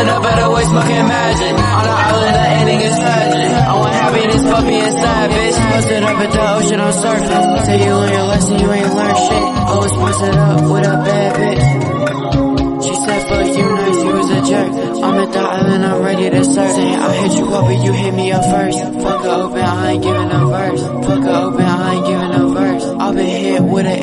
island of better ways fucking imagine. On an island the ending is tragic. I want happiness, fuck me inside, bitch. Busted up at the ocean, I'm Say you learn your lesson, you ain't learn shit. Always busted up with a bad bitch. She said, fuck you, nice, you was a jerk. I'm at the island, I'm ready to surf. Saying, I hit you up, but you hit me up first. Fuck her open, I ain't giving no verse. Fuck her open, I ain't giving no verse. I've been hit with an